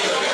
来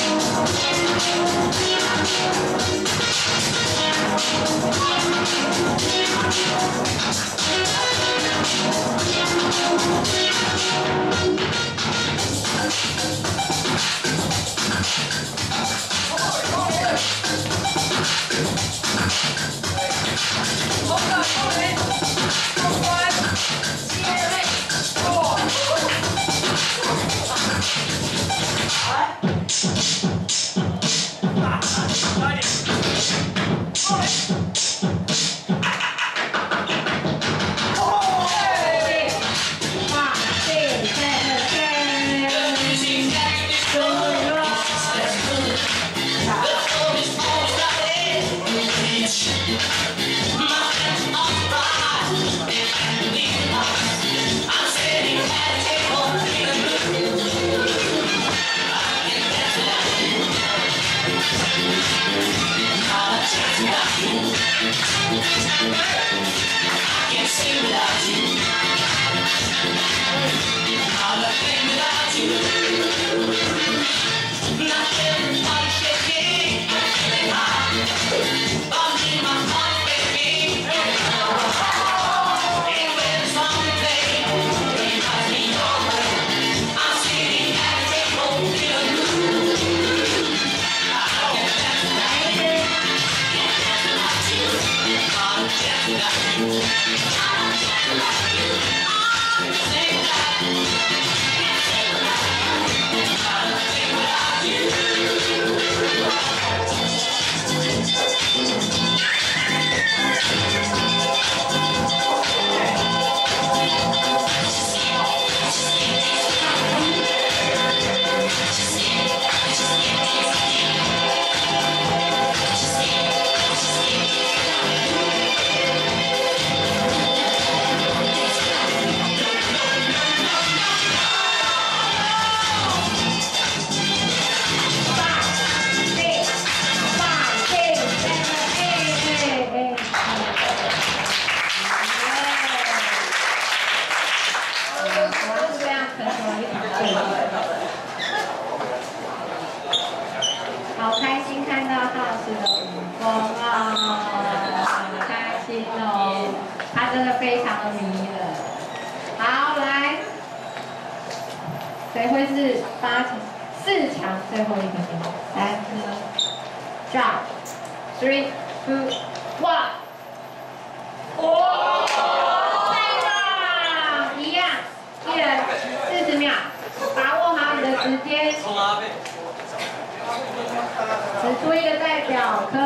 Thank you. Yeah. 非常的迷人。好，来，谁会是八强、四强最后一个？来，drop three two one，哇，太棒！一样，一人四十秒，把握好你的时间。指出一个代表，可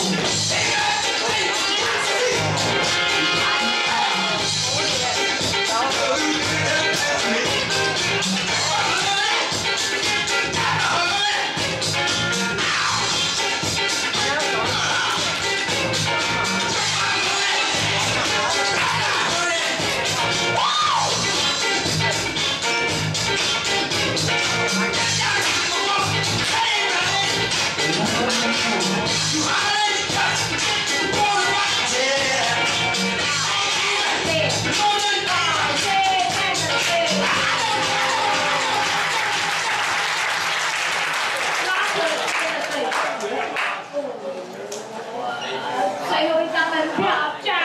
最还有一张门票。